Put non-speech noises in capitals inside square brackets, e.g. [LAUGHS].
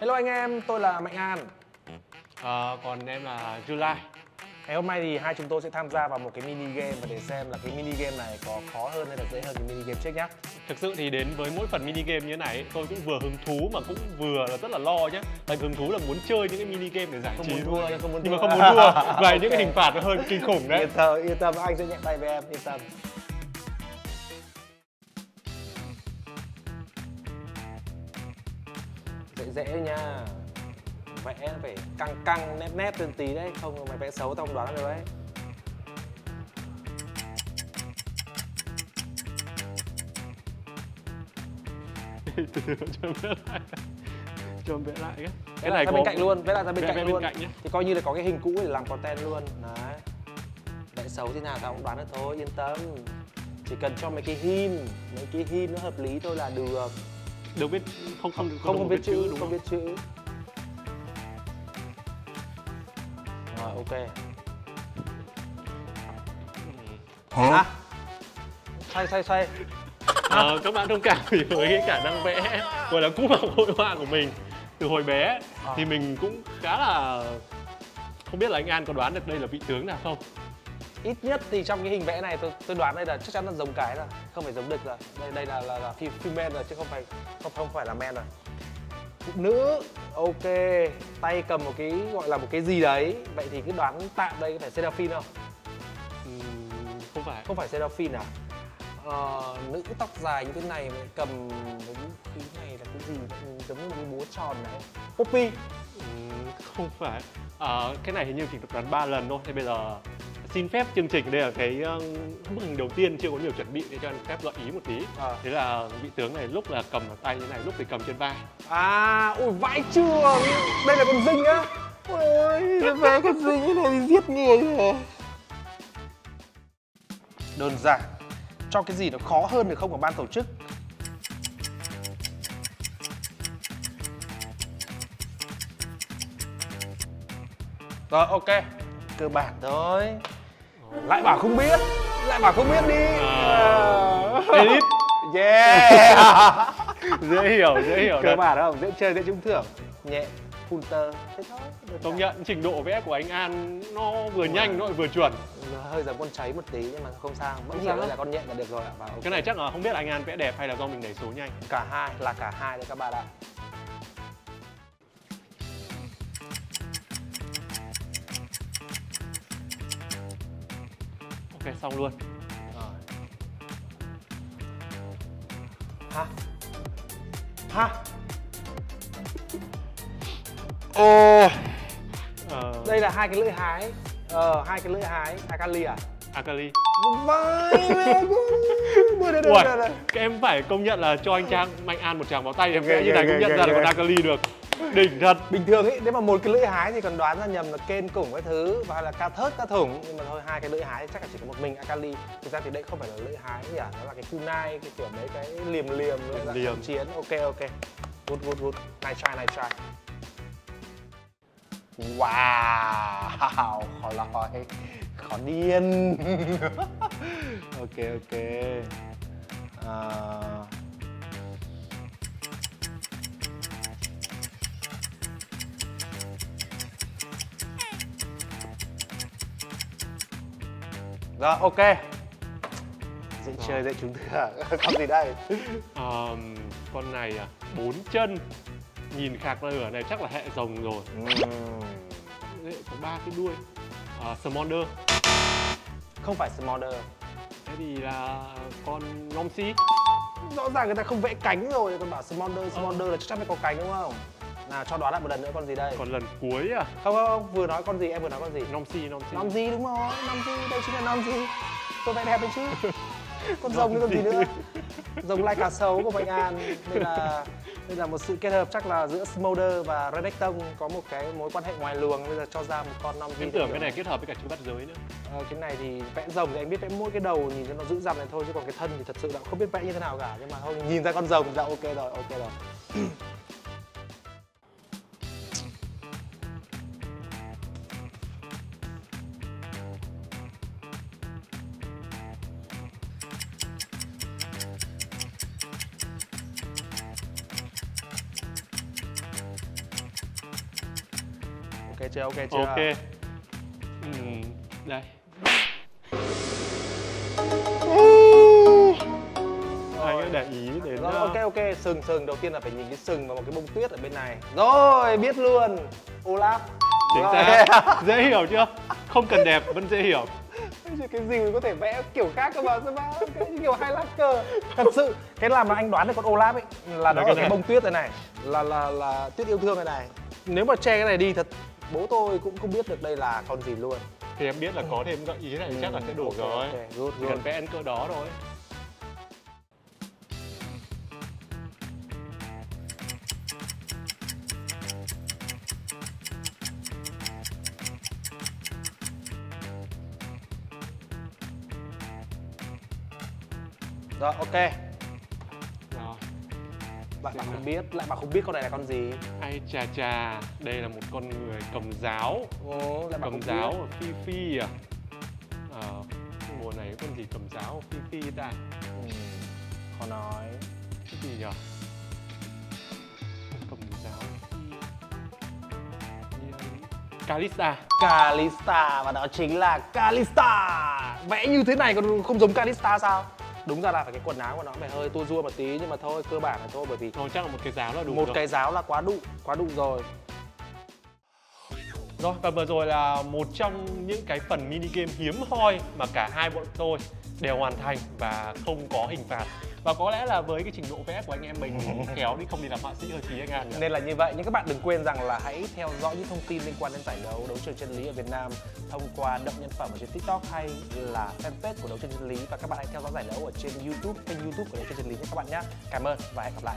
Hello anh em, tôi là Mạnh An. Ờ, còn em là July. Ngày hôm nay thì hai chúng tôi sẽ tham gia vào một cái mini game và để xem là cái mini game này có khó hơn hay là dễ hơn cái mini game trước nhá. Thực sự thì đến với mỗi phần mini game như thế này tôi cũng vừa hứng thú mà cũng vừa là rất là lo nhé. Tại hứng thú là muốn chơi những cái mini game để giải Không trí muốn thôi. thua nhưng không muốn nhưng mà thua. không muốn thua [LAUGHS] và Ok. những cái hình phạt nó hơi kinh khủng đấy. Yên tâm, yên tâm, anh sẽ nhẹ tay với em, yên tâm. Dễ nha. Vẽ phải căng căng, nét nét lên tí đấy, không mày vẽ xấu tao không đoán được đấy. [LAUGHS] Cho vẽ lại. Cho vẽ lại cái. Vẽ lại ra bên cạnh luôn, vẽ lại ra bên Vẽ- cạnh vẽ bên luôn. cạnh nhé. Thì coi như là có cái hình cũ để làm content luôn. Đấy. Vẽ xấu thế nào tao cũng đoán được thôi, yên tâm. Chỉ cần cho mấy cái hint, mấy cái hint nó hợp lý thôi là được. Được biết không không Không không biết chữ, đúng không không? biết chữ. Rồi ok. À. Xoay xoay xoay. Ờ, các bạn thông cảm vì với cái khả năng vẽ gọi là cú bằng hội họa của mình từ hồi bé Ờ. thì mình cũng khá là không biết là anh An có đoán được đây là vị tướng nào không? Ít nhất thì trong cái hình vẽ này tôi tôi đoán đây là chắc chắn là giống cái rồi, không phải giống đực rồi. Đây đây là là, là phi female rồi chứ không phải không không phải là men rồi. Phụ nữ, ok, tay cầm một cái gọi là một cái gì đấy. Vậy thì cứ đoán tạm đây có phải Seraphine không? Không phải. Không phải Seraphine à? Ờ, nữ tóc dài như thế này mà cầm cái này là cái gì giống như một cái búa tròn này. Poppy. Không phải. Ờ, cái này hình như chỉ được đoán 3 lần thôi. Thế bây giờ xin phép chương trình đây là cái bức hình đầu tiên chưa có nhiều chuẩn bị để cho anh phép gợi ý một tí. Ờ. Thế là vị tướng này lúc là cầm ở tay như này, lúc thì cầm trên vai. À, ui vãi trường Đây là con dinh á. Ôi, về con dinh như này thì giết người rồi Đơn giản. Cho cái gì nó khó hơn được không của ban tổ chức? Rồi, ok. Cơ bản thôi Lại bảo không biết Lại bảo không biết đi Ờ. Edit. [LAUGHS] Yeah [LAUGHS] dễ hiểu, dễ hiểu. cơ bản không dễ chơi dễ trúng thưởng nhẹ filter thế thôi Công nhận trình độ vẽ của anh An nó vừa nhanh nó vừa chuẩn. nó hơi giống con cháy một tí nhưng mà không sao vẫn hiểu là con nhện là được rồi ạ và ok. Cái này chắc là không biết anh An vẽ đẹp hay là do mình đẩy số nhanh. cả hai là cả hai đấy các bạn ạ Ok xong luôn. rồi. Hả hả ồ Ờ, đây là hai cái lưỡi hái. Ờ hai cái lưỡi hái. Akali à? Akali. [LAUGHS] đây các em phải công nhận là cho anh Trang Mạnh An một tràng vào tay em Ok, vẽ như này cũng ok, nhận ok, ra là con Akali được. Đỉnh thật. bình thường ấy nếu mà một cái lưỡi hái thì còn đoán ra nhầm là kên củng cái thứ và là ca thớt ca thủng. Nhưng mà thôi hai cái lưỡi hái chắc là chỉ có một mình akali. Thực ra thì đây không phải là lưỡi hái gì à nó là cái kunai cái kiểu mấy cái liềm liềm nữa. Là liềm. chiến. Ok ok. Good good good nice try nice try. Wow khó lòi khó điên. [LAUGHS] Ok ok. À, Rồi ok Dễ chơi dễ trúng thưởng [LAUGHS] Con gì đây Ờm, con này à, bốn chân. Nhìn khạc ra lửa này chắc là hệ rồng rồi. Đấy, Có ba cái đuôi. À, Smonder. Không phải Smolder Thế thì là con Nomsi. Rõ ràng người ta không vẽ cánh rồi Còn bảo Smolder Smolder là chắc chắn phải có cánh đúng không Nào cho đoán lại một lần nữa con gì đây? Còn lần cuối à, Không không không Vừa nói con gì em vừa nói con gì? Nomsi, Nomsi. Nom gì đúng rồi Nom gì Đây chính là nom gì Tôi vẽ đẹp đấy chứ. [LAUGHS] Con rồng như con gì nữa. Rồng lai cá sấu của Mạnh An Đây là đây là một sự kết hợp chắc là giữa Smolder và Renekton có một cái mối quan hệ ngoài luồng. Bây giờ cho ra một con nom gì Em tưởng cái này kết hợp với cả chú bắt giới nữa. Ờ, cái này thì vẽ rồng thì anh biết vẽ mỗi cái đầu nhìn cho nó dữ dằn này thôi chứ còn cái thân thì thật sự là không biết vẽ như thế nào cả. Nhưng mà thôi nhìn ra con rồng thì đã ok rồi ok rồi ok chưa ok chưa? Ok. Ừm, đây. Anh để ý đến Rồi, ờ, ok ok. Sừng sừng. Đầu tiên là phải nhìn cái sừng và một cái bông tuyết ở bên này. Rồi biết luôn. Olaf. Chính Rồi. xác. [LAUGHS] Dễ hiểu chưa? Không cần đẹp vẫn dễ hiểu. Cái gì có thể vẽ kiểu khác cơ mà sao mà cái như kiểu highlighter thật sự cái làm mà anh đoán được con Olaf ấy là nó ở cái cái này. bông tuyết này này là là là tuyết yêu thương này này. Nếu mà che cái này đi thật bố tôi cũng không biết được đây là con gì luôn. Thì em biết là có thêm gợi ý này chắc là sẽ đủ Ok, rồi. ok, good, good. cần vẽ ăn cỡ đó thôi. Rồi ok. rồi bạn bảo nào. không biết lại bảo không biết con này là con gì. Ai chà chà đây là một con người cầm giáo. Ừ, lại cầm giáo biết. phi phi à? Ờ, mùa này có con gì cầm giáo phi phi ta? Ừ, khó nói. Cái gì nhở? Cầm giáo phi Kalista Kalista và đó chính là Kalista vẽ như thế này còn không giống Kalista sao đúng ra là phải cái quần áo của nó phải hơi tua rua một tí nhưng mà thôi cơ bản là thôi bởi vì Thôi chắc là một cái giáo là đủ một rồi. cái giáo là quá đủ quá đủ rồi Rồi và vừa rồi là một trong những cái phần mini game hiếm hoi mà cả hai bọn tôi đều hoàn thành và không có hình phạt. Và có lẽ là với cái trình độ vẽ của anh em mình [LAUGHS] khéo đi không đi làm họa sĩ hơi phí anh An nhỉ? nên là như vậy. Nhưng các bạn đừng quên rằng là hãy theo dõi những thông tin liên quan đến giải đấu đấu trường chân lý ở Việt Nam thông qua động nhân phẩm ở trên TikTok hay là fanpage của đấu trường chân lý. Và các bạn hãy theo dõi giải đấu ở trên YouTube kênh YouTube của đấu trường chân lý nhé các bạn nhé. Cảm ơn và hẹn gặp lại